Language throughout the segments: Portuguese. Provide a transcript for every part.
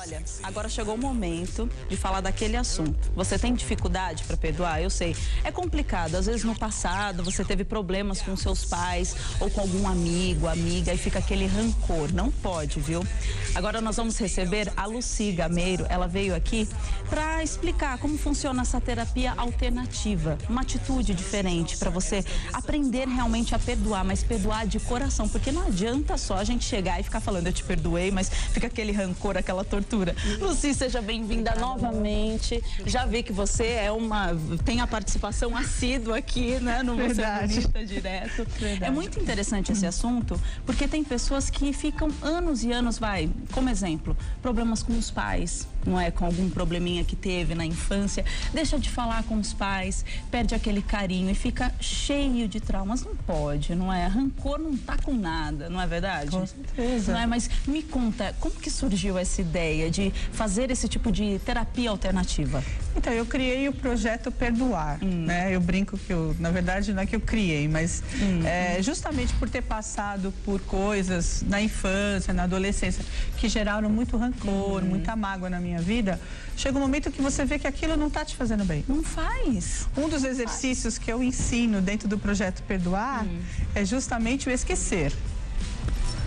Olha, agora chegou o momento de falar daquele assunto. Você tem dificuldade para perdoar? Eu sei. É complicado. Às vezes no passado você teve problemas com seus pais ou com algum amigo, amiga e fica aquele rancor. Não pode, viu? Agora nós vamos receber a Luci Gameiro. Ela veio aqui para explicar como funciona essa terapia alternativa, uma atitude diferente para você aprender realmente a perdoar, mas perdoar de coração, porque não adianta só a gente chegar e ficar falando eu te perdoei, mas fica aquele rancor, aquela tortura. Luci, seja bem-vinda novamente. Já vi que você é uma tem a participação assídua aqui, né, no Você Bonita direto. Verdade. É muito interessante esse assunto, porque tem pessoas que ficam anos e anos, vai, como exemplo, problemas com os pais, não é, com algum probleminha que teve na infância, deixa de falar com os pais, perde aquele carinho e fica cheio de traumas. Não pode, não é? Rancor não tá com nada, não é verdade? Com certeza. Não é? Mas me conta, como que surgiu essa ideia de fazer esse tipo de terapia alternativa? Então, eu criei o projeto Perdoar, hum. né? Eu brinco que eu, na verdade, não é que eu criei, mas hum. é, justamente por ter passado por coisas na infância, na adolescência, que geraram muito rancor, hum. muita mágoa na minha vida, chega um momento que você vê que aquilo não está te fazendo bem. Não faz. Um dos exercícios que eu ensino dentro do projeto Perdoar hum. é justamente o esquecer.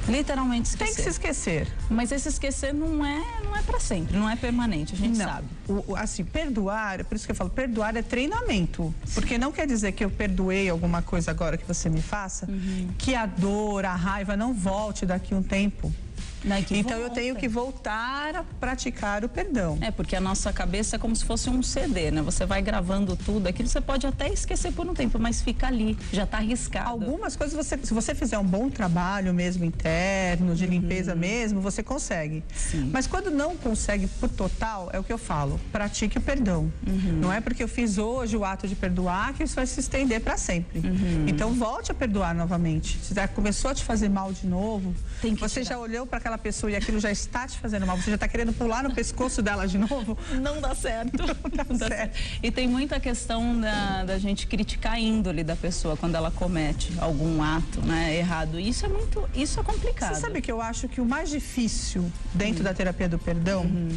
Literalmente esquecer. Tem que se esquecer. Mas esse esquecer não é, não é para sempre, não é permanente, a gente não. sabe. O, assim, perdoar, por isso que eu falo, perdoar é treinamento. Sim. Porque não quer dizer que eu perdoei alguma coisa agora que você me faça, uhum. que a dor, a raiva não volte daqui a um tempo. Né, então volta. eu tenho que voltar a praticar o perdão. É, porque a nossa cabeça é como se fosse um CD, né? Você vai gravando tudo, aquilo você pode até esquecer por um tempo, mas fica ali, já está arriscado. Algumas coisas, você, se você fizer um bom trabalho mesmo interno, de limpeza uhum. mesmo, você consegue. Sim. Mas quando não consegue por total, é o que eu falo, pratique o perdão. Uhum. Não é porque eu fiz hoje o ato de perdoar que isso vai se estender para sempre. Uhum. Então volte a perdoar novamente. Se já começou a te fazer mal de novo, você tirar. já olhou para aquela pessoa e aquilo já está te fazendo mal, você já está querendo pular no pescoço dela de novo, não dá certo. Não dá, certo. E tem muita questão da, da gente criticar a índole da pessoa quando ela comete algum ato né, errado. Isso é muito, isso é complicado. Você sabe que eu acho que o mais difícil dentro uhum. da terapia do perdão, uhum.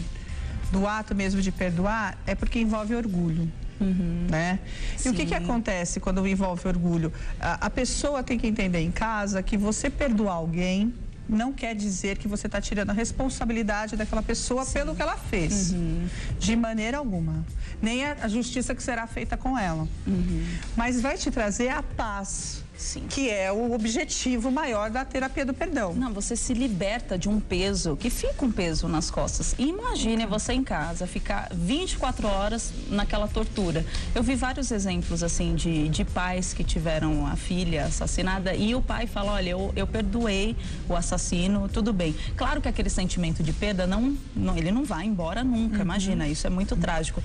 do ato mesmo de perdoar, é porque envolve orgulho. Uhum. Né? E o que, que acontece quando envolve orgulho? A, a pessoa tem que entender em casa que você perdoar alguém não quer dizer que você está tirando a responsabilidade daquela pessoa Sim. pelo que ela fez. Uhum. De maneira alguma. Nem a, justiça que será feita com ela. Uhum. Mas vai te trazer a paz Sim. que é o objetivo maior da terapia do perdão. Não, você se liberta de um peso, que fica um peso nas costas. Imagine você em casa ficar 24 horas naquela tortura. Eu vi vários exemplos, assim, de, de pais que tiveram a filha assassinada e o pai fala, olha, eu, eu perdoei o assassino, tudo bem. Claro que aquele sentimento de perda, não, não ele não vai embora nunca, uhum. imagina, isso é muito uhum. trágico.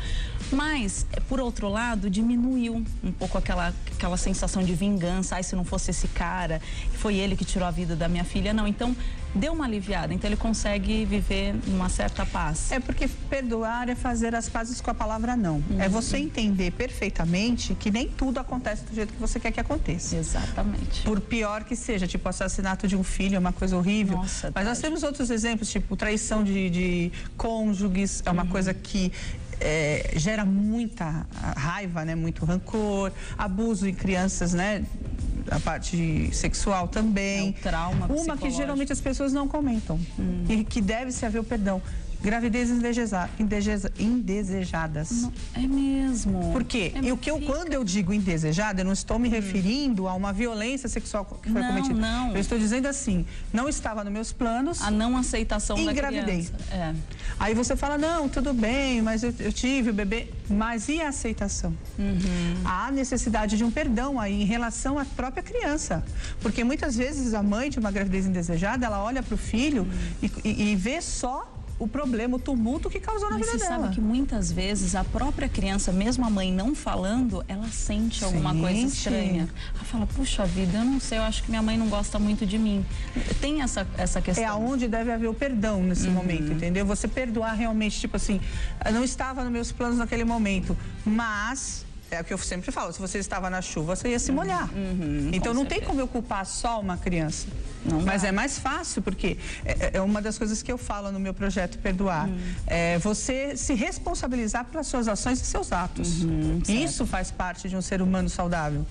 Mas, por outro lado, diminuiu um pouco aquela, aquela sensação de vingança, se não fosse esse cara, foi ele que tirou a vida da minha filha. Não, então deu uma aliviada. Então ele consegue viver numa certa paz. É porque perdoar é fazer as pazes com a palavra não. Uhum. É você entender perfeitamente que nem tudo acontece do jeito que você quer que aconteça. Exatamente. Por pior que seja, tipo assassinato de um filho é uma coisa horrível. Nossa, Mas nós temos outros exemplos, tipo traição de, de cônjuges, é uma uhum. coisa que é, gera muita raiva, né? Muito rancor, abuso em crianças, né? A parte sexual também. É um trauma Uma que geralmente as pessoas não comentam hum. e que deve-se haver o perdão. Gravidez indesejadas. Não, é mesmo. Por quê? É, e o que eu, quando eu digo indesejada, eu não estou me hum. referindo a uma violência sexual que foi não, cometida. Não. Eu estou dizendo assim, não estava nos meus planos. A não aceitação engravidei. da criança. É. Aí você fala, não, tudo bem, mas eu, eu tive o bebê. Mas e a aceitação? Uhum. Há necessidade de um perdão aí em relação à própria criança. Porque muitas vezes a mãe de uma gravidez indesejada, ela olha para o filho uhum. e, e, e vê só o problema, o tumulto que causou na Mas vida você dela. sabe que muitas vezes a própria criança, mesmo a mãe não falando, ela sente alguma coisa estranha. Ela fala, puxa vida, eu não sei, eu acho que minha mãe não gosta muito de mim. Tem essa, essa questão. É aonde deve haver o perdão nesse uhum. momento, entendeu? Você perdoar realmente, tipo assim, não estava nos meus planos naquele momento, mas É o que eu sempre falo, se você estava na chuva, você ia se molhar. Uhum, então não certeza. tem como eu culpar só uma criança. Não Mas dá. é mais fácil, porque é, é, uma das coisas que eu falo no meu projeto Perdoar. Uhum. É você se responsabilizar pelas suas ações e seus atos. Uhum, Isso faz parte de um ser humano saudável.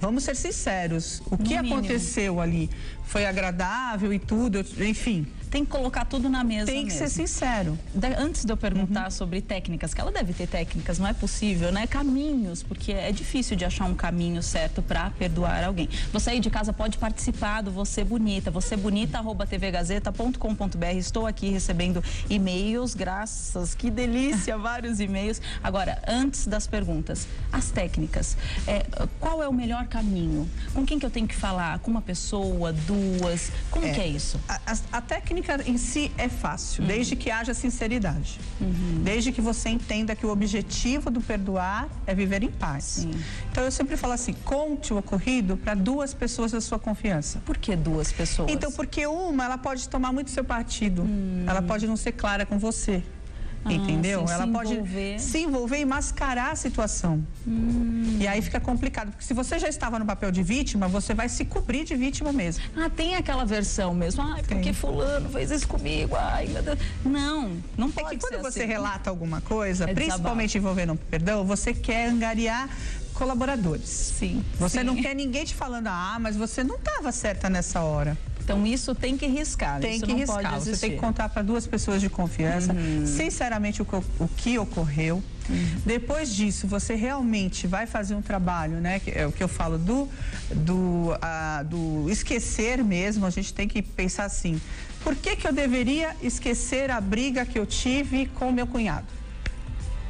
Vamos ser sinceros, o no que mínimo. aconteceu ali foi agradável e tudo, enfim tem que colocar tudo na mesa Tem que mesmo. ser sincero. antes de eu perguntar uhum. sobre técnicas, que ela deve ter técnicas, não é possível, né? Caminhos, porque é difícil de achar um caminho certo para perdoar alguém. Você aí de casa pode participar do Você Bonita, você bonita arroba tvgazeta.com.br. Estou aqui recebendo e-mails, graças, que delícia, vários e-mails. Agora, antes das perguntas, as técnicas. É, qual é o melhor caminho? Com quem que eu tenho que falar? Com uma pessoa, duas? Como é, que é isso? a, a, a técnica técnica em si é fácil, uhum. desde que haja sinceridade. Uhum. Desde que você entenda que o objetivo do perdoar é viver em paz. Sim. Então eu sempre falo assim: conte o ocorrido para duas pessoas da sua confiança. Por que duas pessoas? Então, porque uma, ela pode tomar muito seu partido, hum. ela pode não ser clara com você. Ah, entendeu? Ela pode envolver. se envolver e mascarar a situação. Hum. E aí fica complicado, porque se você já estava no papel de vítima, você vai se cobrir de vítima mesmo. Ah, tem aquela versão mesmo. Ah, porque fulano fez isso comigo. Ai, meu Deus. Não, não pode É que quando você assim. relata alguma coisa, é principalmente envolvendo perdão, você quer angariar colaboradores. Sim. Você sim. não quer ninguém te falando, ah, mas você não estava certa nessa hora. Então isso tem que riscar. Tem isso que riscar. Você tem que contar para duas pessoas de confiança, uhum. sinceramente, o, o, que ocorreu. Uhum. Depois disso, você realmente vai fazer um trabalho, né? Que é o que eu falo do, do, do esquecer mesmo. A gente tem que pensar assim: por que, que eu deveria esquecer a briga que eu tive com meu cunhado?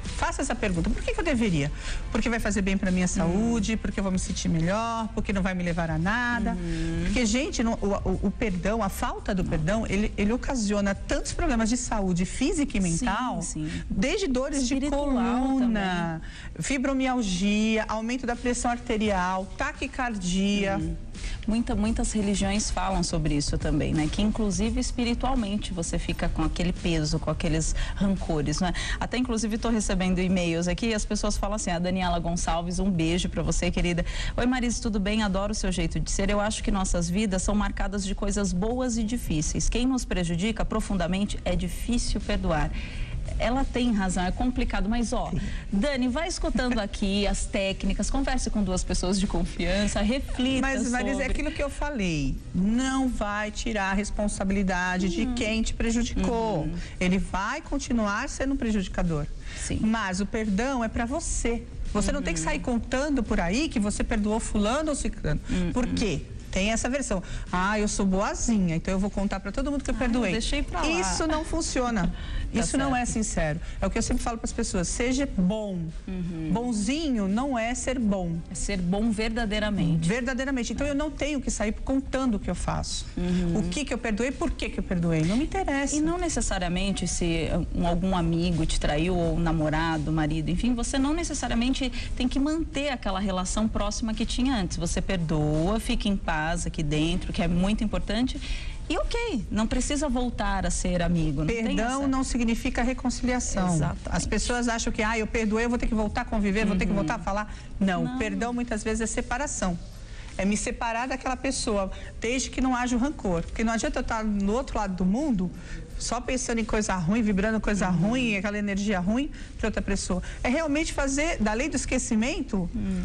Faça essa pergunta. Por que, que eu deveria? Porque vai fazer bem para minha saúde, porque eu vou me sentir melhor, porque não vai me levar a nada. Uhum. Porque, gente, o, o, o, perdão, a falta do não. perdão, ele, ele ocasiona tantos problemas de saúde física e mental, sim, sim. desde dores de coluna, também. fibromialgia, aumento da pressão arterial, taquicardia. Uhum. Muita, muitas religiões falam sobre isso também, né? Que inclusive espiritualmente você fica com aquele peso, com aqueles rancores, né? Até inclusive estou recebendo e-mails aqui e as pessoas falam assim, a Daniela Gonçalves, um beijo para você, querida. Oi Marisa, tudo bem? Adoro o seu jeito de ser. Eu acho que nossas vidas são marcadas de coisas boas e difíceis. Quem nos prejudica profundamente é difícil perdoar ela tem razão, é complicado, mas ó, Dani, vai escutando aqui as técnicas, converse com duas pessoas de confiança, reflita Mas, Marisa, sobre... é aquilo que eu falei, não vai tirar a responsabilidade uhum. de quem te prejudicou. Uhum. Ele vai continuar sendo um prejudicador. Sim. Mas o perdão é para você. Você uhum. não tem que sair contando por aí que você perdoou fulano ou ciclano. Uhum. Por quê? Tem essa versão. Ah, eu sou boazinha, então eu vou contar para todo mundo que eu ah, perdoei. Eu deixei pra lá. Isso não funciona. Tá Isso certo. não é sincero. É o que eu sempre falo para as pessoas: seja bom. Uhum. Bonzinho não é ser bom. É ser bom verdadeiramente. Verdadeiramente. Então eu não tenho que sair contando o que eu faço. Uhum. O que, que eu perdoei, por que, que eu perdoei. Não me interessa. E não necessariamente se um, algum amigo te traiu, ou um namorado, marido, enfim, você não necessariamente tem que manter aquela relação próxima que tinha antes. Você perdoa, fica em paz aqui dentro, que é muito importante e ok, não precisa voltar a ser amigo. Não Perdão essa... não significa reconciliação. Exatamente. As pessoas acham que, ah, eu perdoei, eu vou ter que voltar a conviver, uhum. vou ter que uhum. voltar a falar. Não, não, perdão muitas vezes é separação. É me separar daquela pessoa, desde que não haja o rancor. Porque não adianta eu estar no outro lado do mundo só pensando em coisa ruim, vibrando coisa uhum. ruim, aquela energia ruim para outra pessoa. É realmente fazer da lei do esquecimento uhum.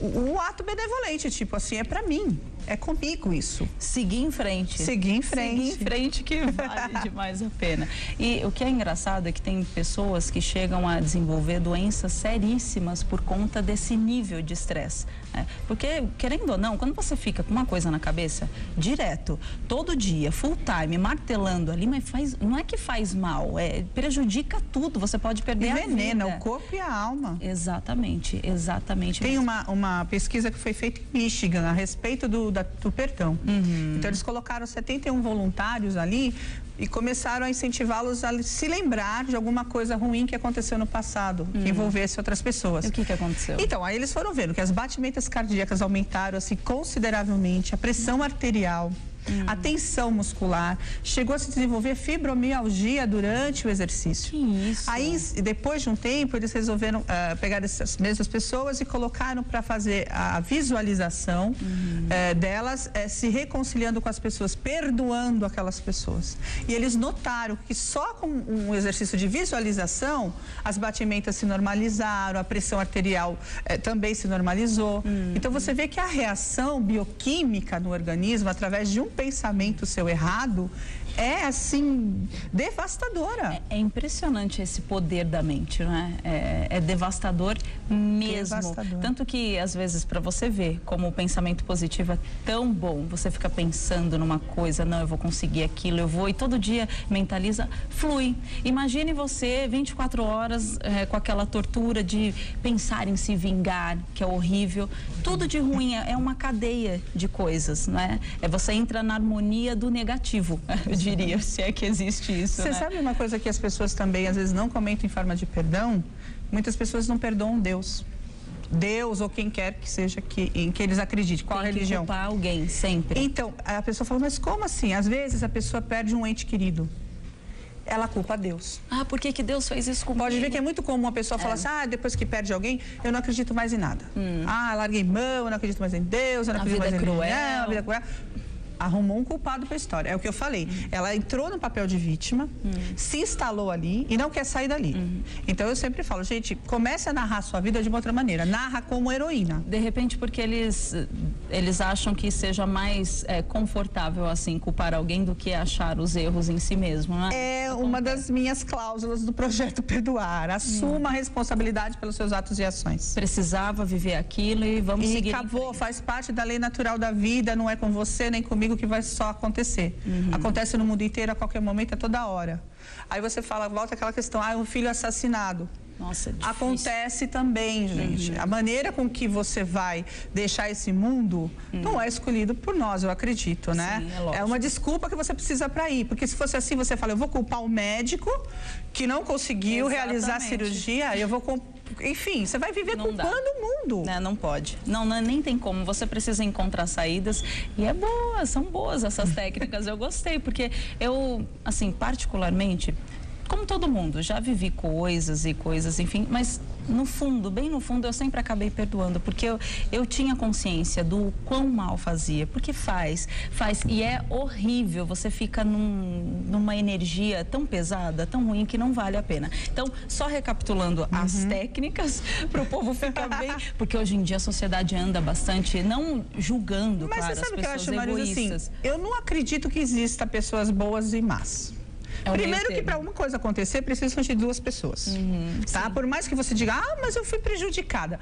O, o, ato benevolente, tipo assim, é para mim. É comigo isso. Seguir em frente. Seguir em frente. Seguir em frente que vale demais a pena. E o que é engraçado é que tem pessoas que chegam a desenvolver doenças seríssimas por conta desse nível de estresse. Né? Porque, querendo ou não, quando você fica com uma coisa na cabeça, direto, todo dia, full time, martelando ali, mas faz, não é que faz mal, é, prejudica tudo. Você pode perder e venena o corpo e a alma. Exatamente, exatamente. Tem uma, uma pesquisa que foi feita em Michigan a respeito do, da do perdão. Uhum. Então eles colocaram 71 voluntários ali e começaram a incentivá-los a se lembrar de alguma coisa ruim que aconteceu no passado, uhum. que envolvesse outras pessoas. E o que, que aconteceu? Então, aí eles foram vendo que as batimentas cardíacas aumentaram assim consideravelmente, a pressão arterial hum. a tensão muscular, chegou a se desenvolver fibromialgia durante o exercício. Que isso? Aí, depois de um tempo, eles resolveram uh, pegar essas mesmas pessoas e colocaram para fazer a visualização uhum. uh, delas uh, se reconciliando com as pessoas, perdoando aquelas pessoas. E eles notaram que só com um exercício de visualização, as batimentas se normalizaram, a pressão arterial também se normalizou. Uhum. Então, você vê que a reação bioquímica no organismo, através de um pensamento seu errado, é assim devastadora. É, é, impressionante esse poder da mente, não é? É, é devastador mesmo. Devastador. Tanto que às vezes para você ver como o pensamento positivo é tão bom, você fica pensando numa coisa, não, eu vou conseguir aquilo, eu vou e todo dia mentaliza, flui. Imagine você 24 horas é, com aquela tortura de pensar em se vingar, que é horrível. Tudo de ruim é, é uma cadeia de coisas, não é? É você entra na harmonia do negativo. diria, se é que existe isso. Você né? sabe uma coisa que as pessoas também às vezes não comentam em forma de perdão? Muitas pessoas não perdoam Deus. Deus ou quem quer que seja que, em que eles acreditem, qual Tem a religião. Que alguém, sempre. Então, a pessoa fala, mas como assim? Às vezes a pessoa perde um ente querido ela culpa Deus. Ah, por que, que Deus fez isso comigo? Pode ver que é muito comum a pessoa é. falar assim, ah, depois que perde alguém, eu não acredito mais em nada. Hum. Ah, larguei mão, eu não acredito mais em Deus, eu não a acredito mais é em cruel. Não, a vida é cruel arrumou um culpado para a história. É o que eu falei. Uhum. Ela entrou no papel de vítima, uhum. se instalou ali e não quer sair dali. Uhum. Então eu sempre falo, gente, comece a narrar a sua vida de uma outra maneira. Narra como heroína. De repente, porque eles, eles acham que seja mais é, confortável assim culpar alguém do que achar os erros em si mesmo, né? É uma das minhas cláusulas do projeto Perdoar. Assuma a responsabilidade pelos seus atos e ações. Precisava viver aquilo e vamos e seguir. Acabou, faz parte da lei natural da vida, não é com você nem comigo que vai só acontecer. Uhum. Acontece no mundo inteiro a qualquer momento, a toda hora. Aí você fala, volta aquela questão, ah, um filho assassinado. Nossa, é Acontece também, gente. Uhum. A maneira com que você vai deixar esse mundo uhum. não é escolhido por nós, eu acredito, né? Sim, é, é, uma desculpa que você precisa para ir. Porque se fosse assim, você fala, eu vou culpar o médico que não conseguiu Exatamente. realizar a cirurgia, eu vou enfim, você vai viver não culpando o mundo. É, não pode. Não, não, nem tem como. Você precisa encontrar saídas. E é boa, são boas essas técnicas. Eu gostei, porque eu, assim, particularmente, como todo mundo, já vivi coisas e coisas, enfim, mas no fundo, bem no fundo, eu sempre acabei perdoando, porque eu, eu tinha consciência do quão mal fazia, porque faz, faz, e é horrível, você fica num, numa energia tão pesada, tão ruim, que não vale a pena. Então, só recapitulando uhum. as técnicas, para o povo ficar bem, porque hoje em dia a sociedade anda bastante, não julgando, Mas claro, você sabe as pessoas que eu acho, egoístas. Marisa, assim, eu não acredito que exista pessoas boas e más. É Primeiro que para uma coisa acontecer, precisam de duas pessoas. Uhum, tá? Sim. Por mais que você diga, ah, mas eu fui prejudicada.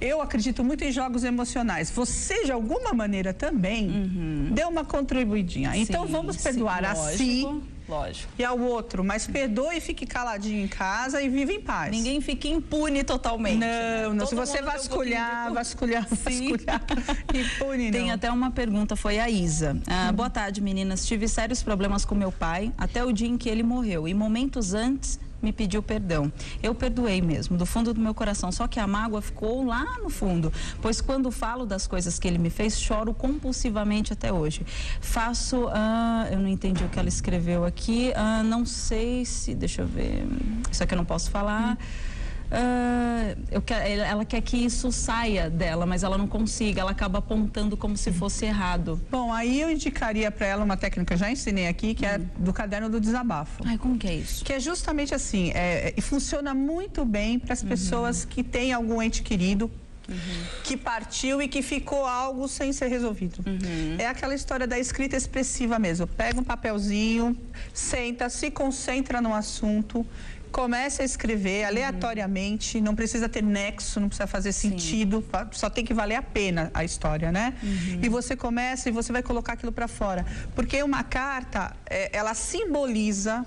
Eu acredito muito em jogos emocionais. Você, de alguma maneira, também uhum. deu uma contribuidinha. Então, vamos perdoar sim, a si Lógico. E ao outro, mas perdoe e fique caladinho em casa e viva em paz. Ninguém fique impune totalmente. Não, né? não. Se você vasculhar, um vasculhar, Sim. vasculhar, impune Tem não. até uma pergunta, foi a Isa. Ah, hum. Boa tarde, meninas. Tive sérios problemas com meu pai até o dia em que ele morreu. E momentos antes me pediu perdão. Eu perdoei mesmo, do fundo do meu coração, só que a mágoa ficou lá no fundo, pois quando falo das coisas que ele me fez, choro compulsivamente até hoje. Faço, ah, eu não entendi o que ela escreveu aqui, ah, não sei se, deixa eu ver, isso aqui eu não posso falar. Hum. Uh, quero, ela quer que isso saia dela, mas ela não consiga, ela acaba apontando como se fosse errado. Bom, aí eu indicaria para ela uma técnica, já ensinei aqui, que é hum. é do caderno do desabafo. Ai, como que é isso? Que é justamente assim, é, e funciona muito bem para as uhum. pessoas que têm algum ente querido Uhum. que partiu e que ficou algo sem ser resolvido. Uhum. É aquela história da escrita expressiva mesmo. Pega um papelzinho, senta, se concentra no assunto Comece a escrever aleatoriamente, uhum. não precisa ter nexo, não precisa fazer sentido, Sim. só tem que valer a pena a história, né? Uhum. E você começa e você vai colocar aquilo para fora. Porque uma carta, é, ela simboliza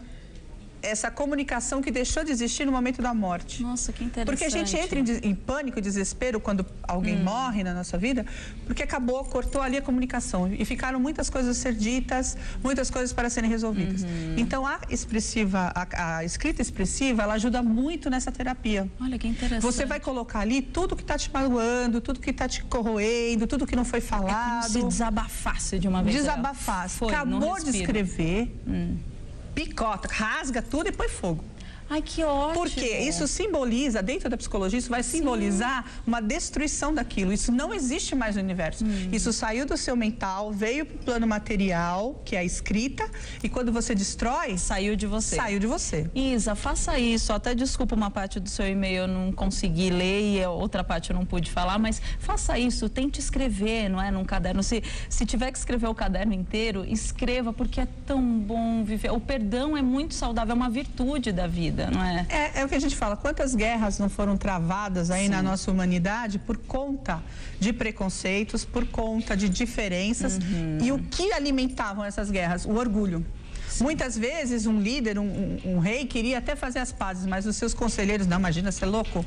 essa comunicação que deixou de existir no momento da morte. Nossa, que interessante. Porque a gente entra em, em pânico, desespero quando alguém hum. morre na nossa vida, porque acabou, cortou ali a comunicação e ficaram muitas coisas a ser ditas, muitas coisas para serem resolvidas. Uhum. Então a expressiva, a, a, escrita expressiva, ela ajuda muito nessa terapia. Olha que interessante. Você vai colocar ali tudo que está te magoando, tudo que está te corroendo, tudo que não foi falado. É como se desabafasse de uma vez. Desabafasse. Acabou de escrever. Hum picota, rasga tudo e põe fogo. Ai, que ótimo. Porque isso simboliza, dentro da psicologia, isso vai simbolizar Sim. uma destruição daquilo. Isso não existe mais no universo. Hum. Isso saiu do seu mental, veio para o plano material, que é a escrita, e quando você destrói. Saiu de você. Saiu de você. Isa, faça isso. Até desculpa uma parte do seu e-mail eu não consegui ler e outra parte eu não pude falar, mas faça isso. Tente escrever, não é? Num caderno. Se, se tiver que escrever o caderno inteiro, escreva, porque é tão bom viver. O perdão é muito saudável, é uma virtude da vida vida, não é? É, é o que a gente fala. Quantas guerras não foram travadas aí Sim. na nossa humanidade por conta de preconceitos, por conta de diferenças? Uhum. E o que alimentavam essas guerras? O orgulho. Sim. Muitas vezes um líder, um, um, um, rei, queria até fazer as pazes, mas os seus conselheiros, não, imagina, você é louco?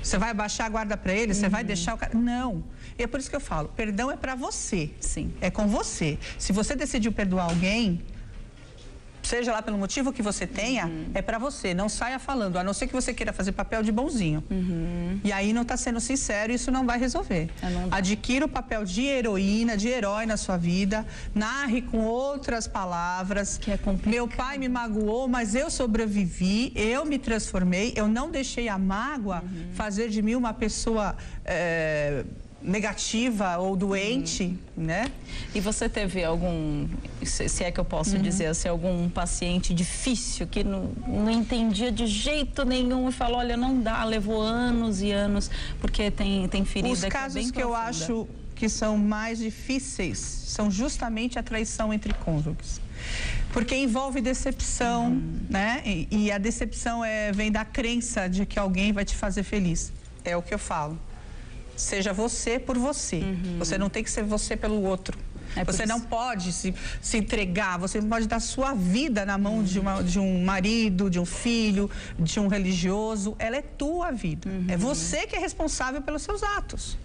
Você vai baixar a guarda para ele? Você uhum. vai deixar o cara. Não. E é por isso que eu falo: perdão é para você. Sim. É com você. Se você decidiu perdoar alguém, seja lá pelo motivo que você tenha, uhum. é para você. Não saia falando, a não ser que você queira fazer papel de bonzinho. Uhum. E aí não está sendo sincero, isso não vai resolver. É, Adquira o papel de heroína, de herói na sua vida, narre com outras palavras. Que é complicado. Meu pai me magoou, mas eu sobrevivi, eu me transformei, eu não deixei a mágoa uhum. fazer de mim uma pessoa. É, negativa ou doente, né? E você teve algum, se é que eu posso uhum. dizer assim, algum paciente difícil que não, não entendia de jeito nenhum e falou, olha, não dá, levou anos e anos, porque tem, tem ferida Os casos que, é que eu acho que são mais difíceis são justamente a traição entre cônjuges. Porque envolve decepção, uhum. né? E, e a decepção é, vem da crença de que alguém vai te fazer feliz. É o que eu falo seja você por você. Uhum. Você não tem que ser você pelo outro. É você não pode se, se entregar, você não pode dar sua vida na mão uhum. de, uma, de um marido, de um filho, de um religioso. Ela é tua vida. Uhum. É você que é responsável pelos seus atos.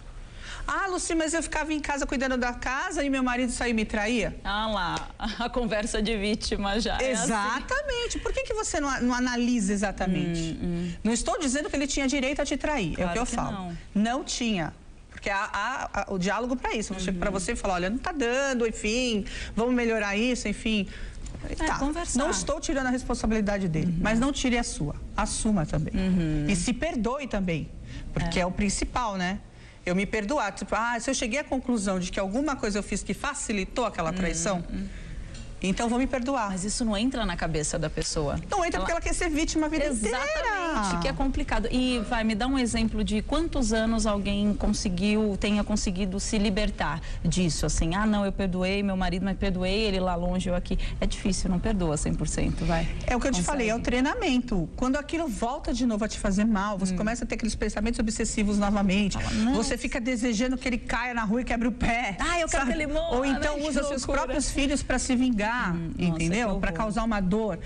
Ah, Luci, mas eu ficava em casa cuidando da casa e meu marido saiu e me traía? Ah lá, a conversa de vítima já. Exatamente. É assim. Por que, que você não, não analisa exatamente? Hum, hum. Não estou dizendo que ele tinha direito a te trair, claro é o que eu que falo. Não. não tinha porque há, há, há, o diálogo para isso. Uhum. Para você falar, olha, não está dando, enfim, vamos melhorar isso, enfim. É, tá, conversar. não estou tirando a responsabilidade dele, uhum. mas não tire a sua. Assuma também. Uhum. E se perdoe também, porque é. é o principal, né? Eu me perdoar. Tipo, ah, se eu cheguei à conclusão de que alguma coisa eu fiz que facilitou aquela traição, hum, hum. Então vou me perdoar. Mas isso não entra na cabeça da pessoa. Não entra ela... porque ela quer ser vítima a vida Exatamente, inteira. que é complicado. E vai me dar um exemplo de quantos anos alguém conseguiu, tenha conseguido se libertar disso, assim. Ah, não, eu perdoei meu marido, mas perdoei ele lá longe, eu aqui. É difícil, não perdoa 100%, vai. É o que eu te falei, é o treinamento. Quando aquilo volta de novo a te fazer mal, você hum. começa a ter aqueles pensamentos obsessivos novamente. Fala, você fica desejando que ele caia na rua e quebre o pé. Ah, eu quero sabe? que ele morra. Ou então usa seus próprios filhos para se vingar hum, entendeu? Para causar uma dor.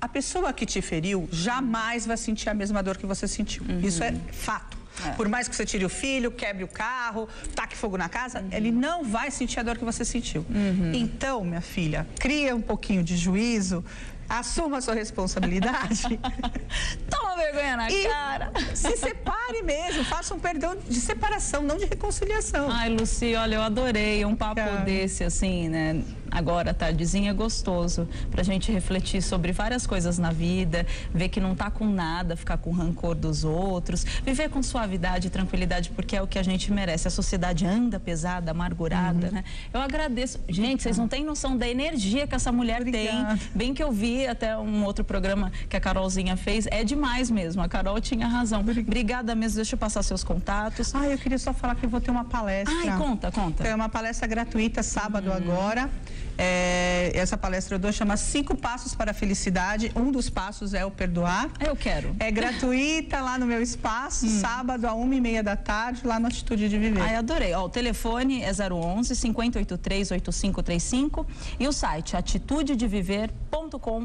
A pessoa que te feriu jamais vai sentir a mesma dor que você sentiu. Uhum. Isso é fato. É. Por mais que você tire o filho, quebre o carro, taque fogo na casa, uhum. ele não vai sentir a dor que você sentiu. Uhum. Então, minha filha, cria um pouquinho de juízo, assuma a sua responsabilidade. Toma vergonha na e cara. Se separe mesmo, faça um perdão de separação, não de reconciliação. Ai, Luci, olha, eu adorei um papo desse, assim, né? agora, tardezinha, é gostoso para a gente refletir sobre várias coisas na vida, ver que não tá com nada, ficar com rancor dos outros, viver com suavidade e tranquilidade, porque é o que a gente merece. A sociedade anda pesada, amargurada, uhum. né? Eu agradeço. Gente, vocês não têm noção da energia que essa mulher Obrigada. tem. Bem que eu vi até um outro programa que a Carolzinha fez, é demais mesmo. A Carol tinha razão. Obrigada mesmo. Deixa eu passar seus contatos. Ah, eu queria só falar que eu vou ter uma palestra. Ai, conta, conta. É uma palestra gratuita sábado uhum. agora É, essa palestra eu dou chama Cinco Passos para a Felicidade. Um dos passos é o perdoar. Eu quero. É gratuita lá no meu espaço, hum. sábado a uma e meia da tarde, lá no Atitude de Viver. Ai, adorei. Ó, o telefone é 011 583 8535 e o site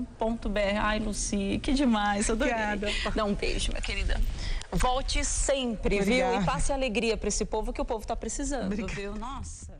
atitudedeviver.com.br. Ai, Luci, que demais, adorei. Obrigada. Dá um beijo, minha querida. Volte sempre, Obrigada. viu? E passe alegria para esse povo que o povo está precisando, Obrigada. viu? Nossa.